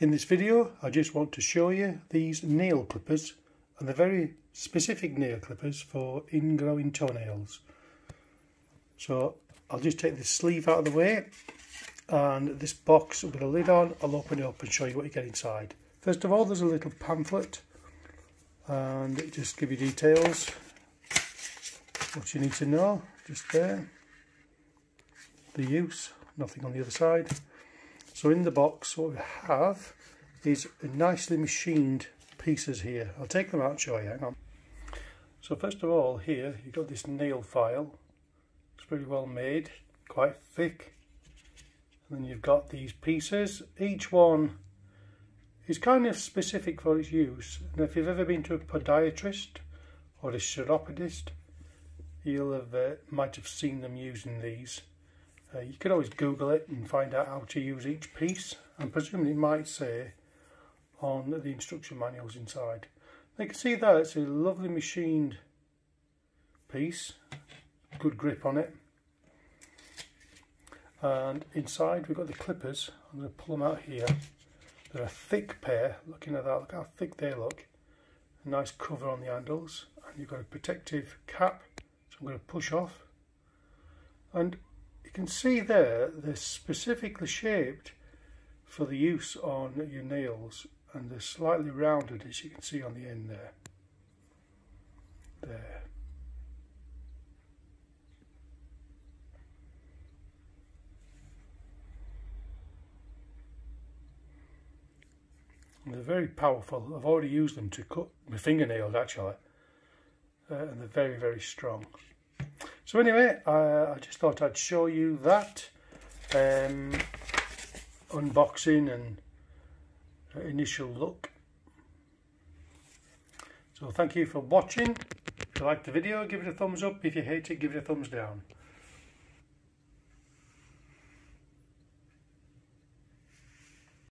In this video I just want to show you these nail clippers and the very specific nail clippers for ingrowing toenails. So I'll just take the sleeve out of the way and this box with a lid on I'll open it up and show you what you get inside. First of all there's a little pamphlet and it just give you details what you need to know just there the use nothing on the other side so in the box what we have is nicely machined pieces here. I'll take them out and show you. Hang on. So first of all here you've got this nail file. It's pretty well made quite thick. And then you've got these pieces. Each one is kind of specific for its use. And if you've ever been to a podiatrist or a chiropodist you'll have uh, might have seen them using these uh, you could always google it and find out how to use each piece and presumably it might say on the instruction manuals inside. You can see that it's a lovely machined piece good grip on it. And inside we've got the clippers. I'm going to pull them out here. They're a thick pair, looking at that, look how thick they look. A nice cover on the handles, and you've got a protective cap, so I'm going to push off. And can see there, they're specifically shaped for the use on your nails, and they're slightly rounded, as you can see on the end there. There. They're very powerful. I've already used them to cut my fingernails actually. Uh, and they're very, very strong. So anyway, I just thought I'd show you that um, unboxing and initial look. So thank you for watching. If you liked the video, give it a thumbs up. If you hate it, give it a thumbs down.